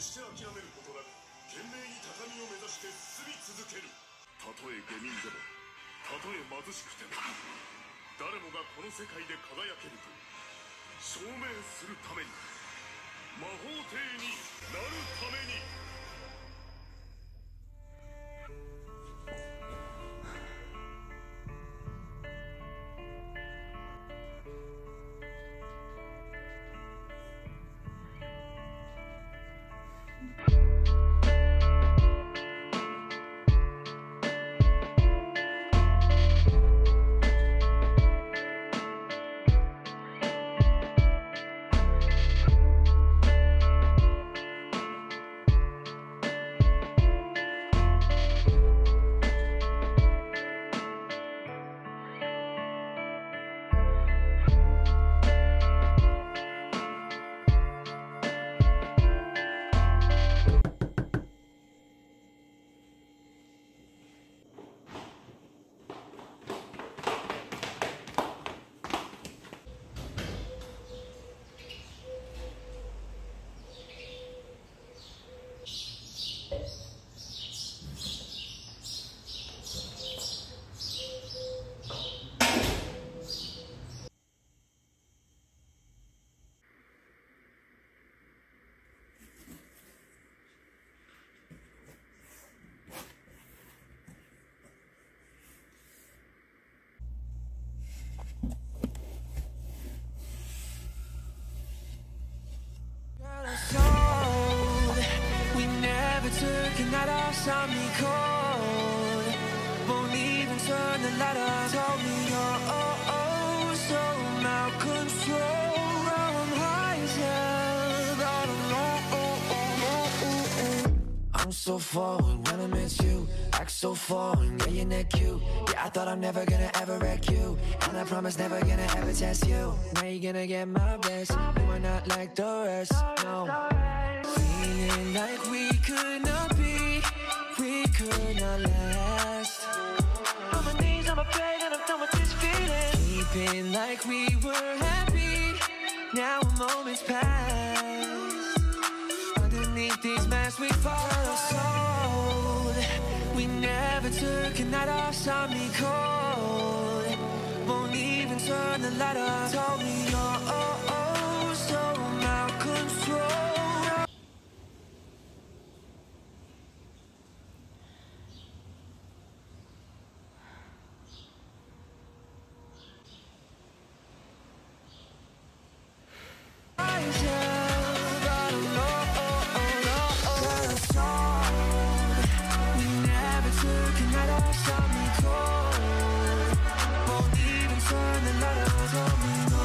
して諦めることなく懸命に畳を目指して進み続ける。たとえ下民でもたとえ貧しくても誰もがこの世界で輝けると証明するために魔法帝になる。A night off, me cold. Won't even turn the light on. Told me you're oh, oh, so out control. I'm I'm so forward when I miss you. Act so foreign, yeah, you're cute. Yeah, I thought I'm never gonna ever wreck you. And I promise never gonna ever test you. Now you're gonna get my best. You are not like the rest, no. like we were happy. Now a moment's past. Underneath these masks we follow sold. We never took a night off, saw me cold. Won't even turn the light off. Told me you're oh, oh, so out control. looking at us, got me cold Won't even turn the letters on me, no